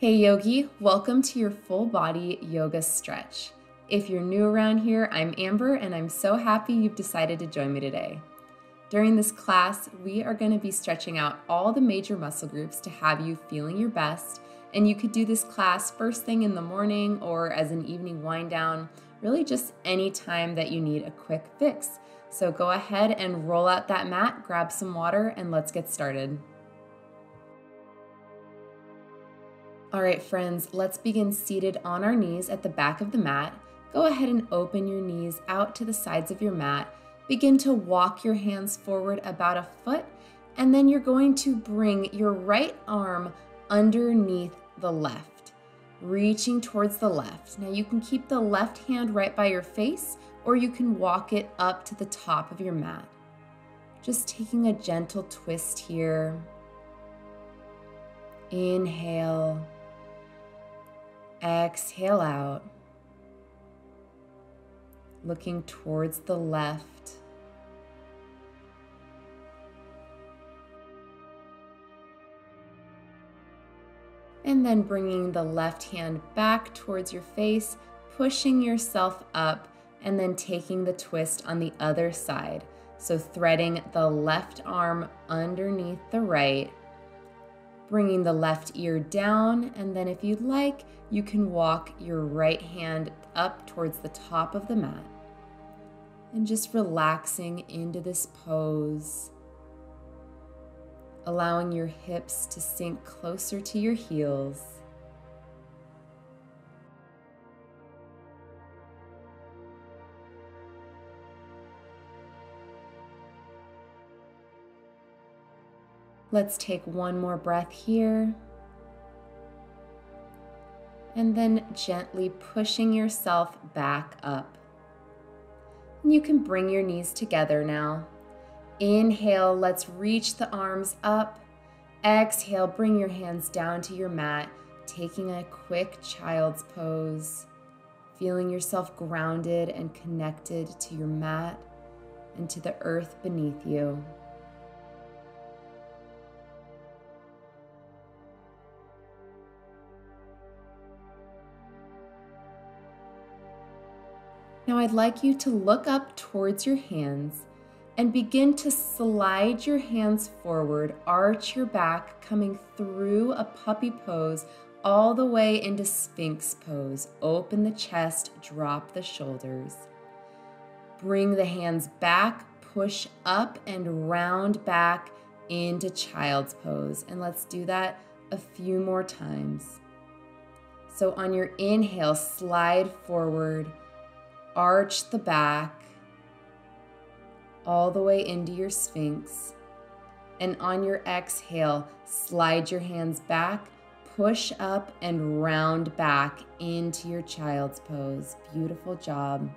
Hey Yogi, welcome to your full body yoga stretch. If you're new around here, I'm Amber and I'm so happy you've decided to join me today. During this class, we are going to be stretching out all the major muscle groups to have you feeling your best. And you could do this class first thing in the morning or as an evening wind down, really just any time that you need a quick fix. So go ahead and roll out that mat, grab some water, and let's get started. All right, friends, let's begin seated on our knees at the back of the mat. Go ahead and open your knees out to the sides of your mat Begin to walk your hands forward about a foot, and then you're going to bring your right arm underneath the left, reaching towards the left. Now you can keep the left hand right by your face, or you can walk it up to the top of your mat. Just taking a gentle twist here. Inhale. Exhale out. Looking towards the left. and then bringing the left hand back towards your face, pushing yourself up, and then taking the twist on the other side. So, threading the left arm underneath the right, bringing the left ear down, and then if you'd like, you can walk your right hand up towards the top of the mat. And just relaxing into this pose allowing your hips to sink closer to your heels. Let's take one more breath here. And then gently pushing yourself back up. You can bring your knees together now. Inhale, let's reach the arms up. Exhale, bring your hands down to your mat, taking a quick child's pose, feeling yourself grounded and connected to your mat and to the earth beneath you. Now I'd like you to look up towards your hands and begin to slide your hands forward, arch your back, coming through a puppy pose all the way into Sphinx pose. Open the chest, drop the shoulders. Bring the hands back, push up and round back into child's pose. And let's do that a few more times. So on your inhale, slide forward, arch the back, all the way into your Sphinx. And on your exhale, slide your hands back, push up, and round back into your child's pose. Beautiful job.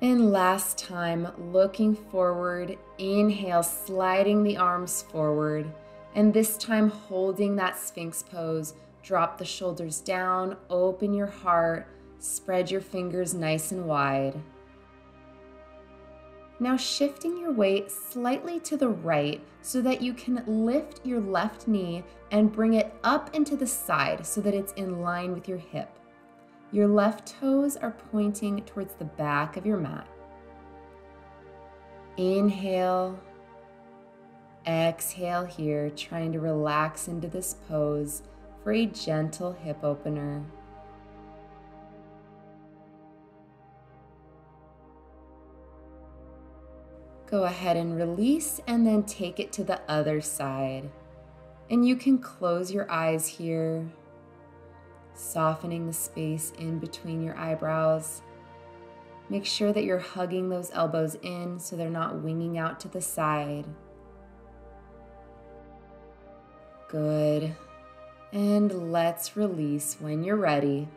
And last time, looking forward, inhale, sliding the arms forward. And this time, holding that Sphinx pose. Drop the shoulders down, open your heart, spread your fingers nice and wide. Now shifting your weight slightly to the right so that you can lift your left knee and bring it up into the side so that it's in line with your hip. Your left toes are pointing towards the back of your mat. Inhale, exhale here, trying to relax into this pose for a gentle hip opener. Go ahead and release and then take it to the other side. And you can close your eyes here, softening the space in between your eyebrows. Make sure that you're hugging those elbows in so they're not winging out to the side. Good. And let's release when you're ready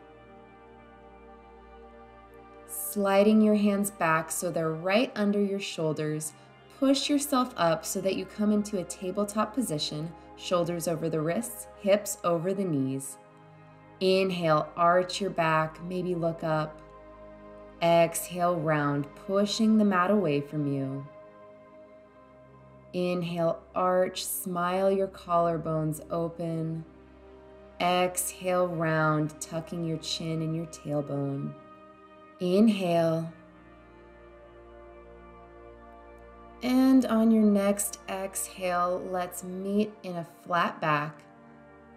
sliding your hands back so they're right under your shoulders. Push yourself up so that you come into a tabletop position, shoulders over the wrists, hips over the knees. Inhale, arch your back, maybe look up. Exhale, round, pushing the mat away from you. Inhale, arch, smile your collarbones open. Exhale, round, tucking your chin and your tailbone. Inhale. And on your next exhale, let's meet in a flat back.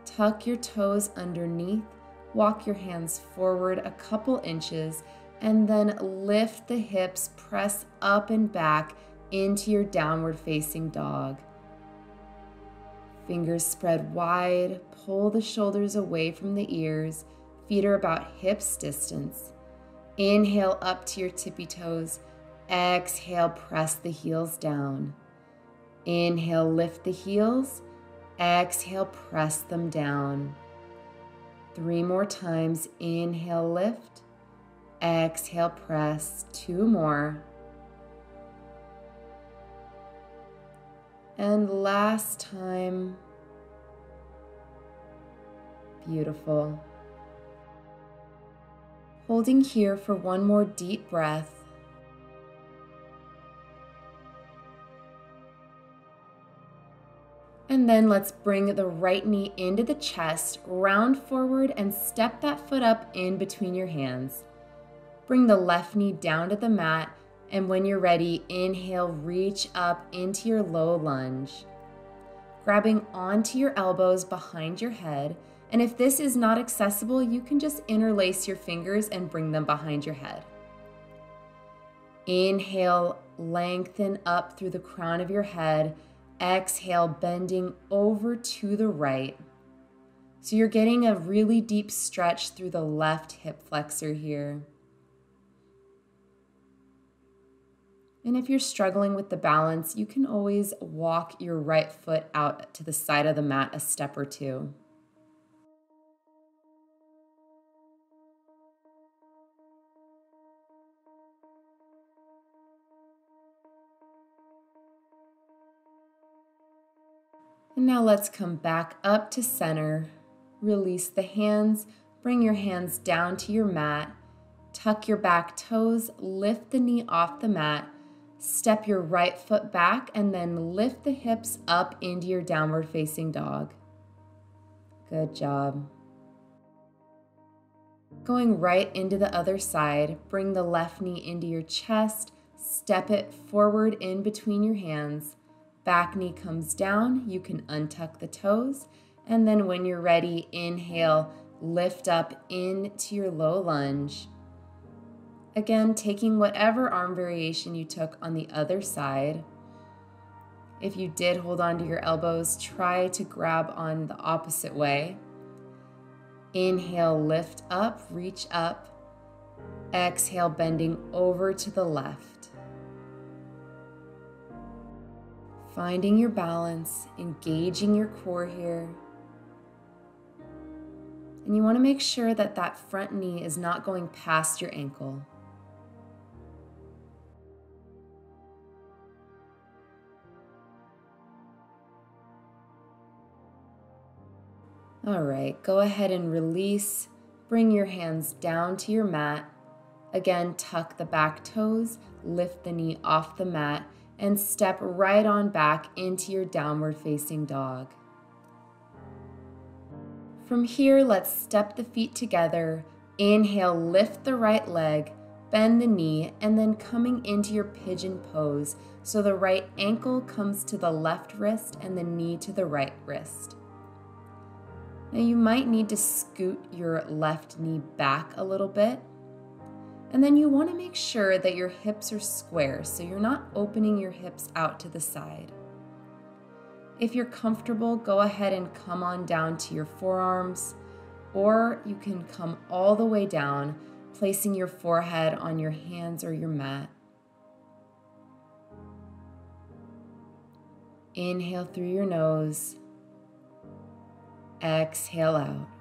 Tuck your toes underneath, walk your hands forward a couple inches, and then lift the hips, press up and back into your downward facing dog. Fingers spread wide, pull the shoulders away from the ears, feet are about hips distance. Inhale up to your tippy toes Exhale, press the heels down. Inhale, lift the heels. Exhale, press them down. Three more times. Inhale, lift. Exhale, press. Two more. And last time. Beautiful. Holding here for one more deep breath. And then let's bring the right knee into the chest, round forward, and step that foot up in between your hands. Bring the left knee down to the mat, and when you're ready, inhale, reach up into your low lunge. Grabbing onto your elbows behind your head, and if this is not accessible, you can just interlace your fingers and bring them behind your head. Inhale, lengthen up through the crown of your head Exhale, bending over to the right. So you're getting a really deep stretch through the left hip flexor here. And if you're struggling with the balance, you can always walk your right foot out to the side of the mat a step or two. And now let's come back up to center. Release the hands. Bring your hands down to your mat. Tuck your back toes. Lift the knee off the mat. Step your right foot back and then lift the hips up into your downward facing dog. Good job. Going right into the other side, bring the left knee into your chest, step it forward in between your hands. Back knee comes down, you can untuck the toes, and then when you're ready, inhale, lift up into your low lunge. Again, taking whatever arm variation you took on the other side. If you did hold on to your elbows, try to grab on the opposite way. Inhale, lift up, reach up. Exhale, bending over to the left. Finding your balance, engaging your core here. And you want to make sure that that front knee is not going past your ankle. All right, go ahead and release. Bring your hands down to your mat. Again, tuck the back toes, lift the knee off the mat, and step right on back into your downward facing dog. From here, let's step the feet together. Inhale, lift the right leg, bend the knee, and then coming into your pigeon pose. So the right ankle comes to the left wrist and the knee to the right wrist. Now you might need to scoot your left knee back a little bit and then you want to make sure that your hips are square so you're not opening your hips out to the side. If you're comfortable, go ahead and come on down to your forearms, or you can come all the way down, placing your forehead on your hands or your mat. Inhale through your nose, exhale out.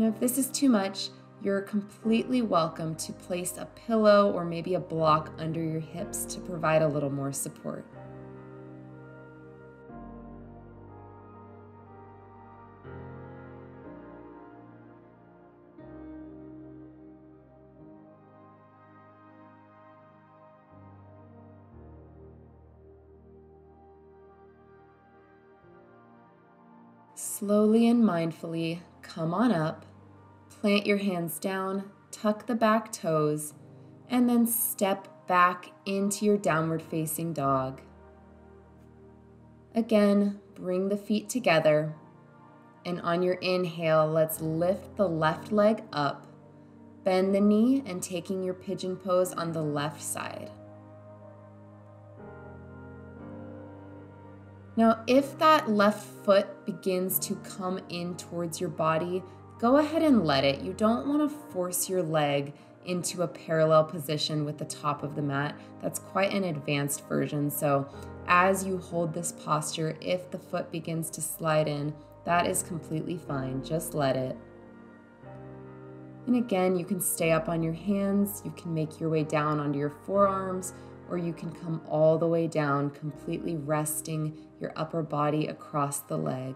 Now, if this is too much, you're completely welcome to place a pillow or maybe a block under your hips to provide a little more support. Slowly and mindfully come on up, plant your hands down, tuck the back toes, and then step back into your downward facing dog. Again, bring the feet together. And on your inhale, let's lift the left leg up, bend the knee, and taking your pigeon pose on the left side. Now, if that left foot begins to come in towards your body, go ahead and let it. You don't want to force your leg into a parallel position with the top of the mat. That's quite an advanced version. So, as you hold this posture, if the foot begins to slide in, that is completely fine. Just let it. And again, you can stay up on your hands, you can make your way down onto your forearms, or you can come all the way down, completely resting your upper body across the leg.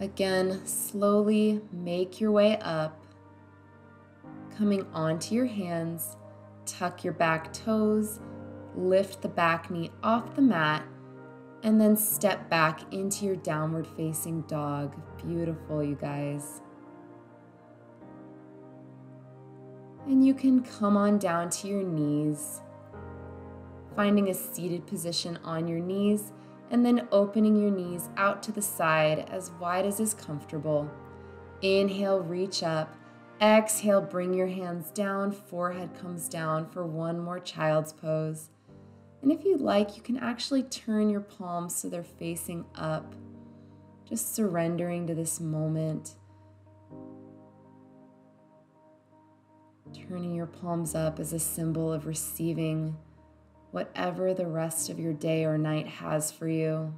Again, slowly make your way up, coming onto your hands, tuck your back toes, lift the back knee off the mat, and then step back into your downward facing dog. Beautiful, you guys. And you can come on down to your knees, finding a seated position on your knees and then opening your knees out to the side as wide as is comfortable. Inhale, reach up. Exhale, bring your hands down, forehead comes down for one more child's pose. And if you'd like, you can actually turn your palms so they're facing up, just surrendering to this moment. Turning your palms up as a symbol of receiving whatever the rest of your day or night has for you.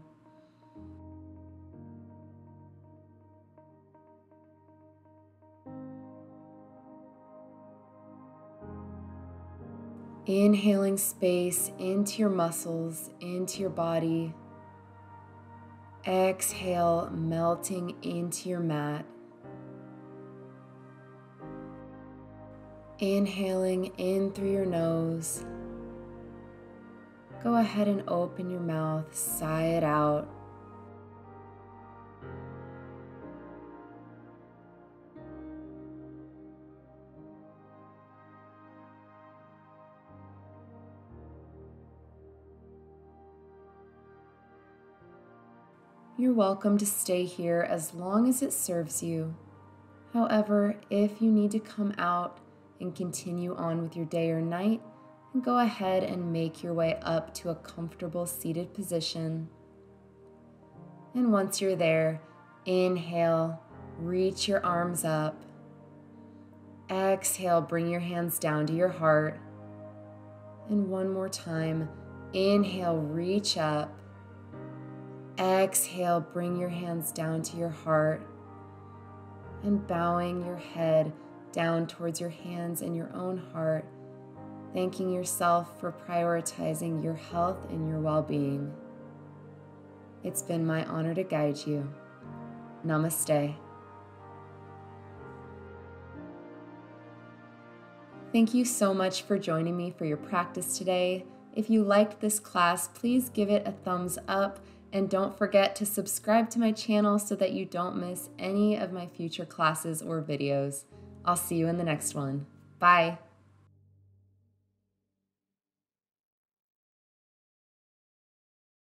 Inhaling space into your muscles, into your body. Exhale, melting into your mat. Inhaling in through your nose go ahead and open your mouth, sigh it out. You're welcome to stay here as long as it serves you. However, if you need to come out and continue on with your day or night, and go ahead and make your way up to a comfortable seated position. And once you're there, inhale, reach your arms up. Exhale, bring your hands down to your heart. And one more time, inhale, reach up. Exhale, bring your hands down to your heart. And bowing your head down towards your hands and your own heart thanking yourself for prioritizing your health and your well being. It's been my honor to guide you. Namaste. Thank you so much for joining me for your practice today. If you liked this class, please give it a thumbs up and don't forget to subscribe to my channel so that you don't miss any of my future classes or videos. I'll see you in the next one. Bye.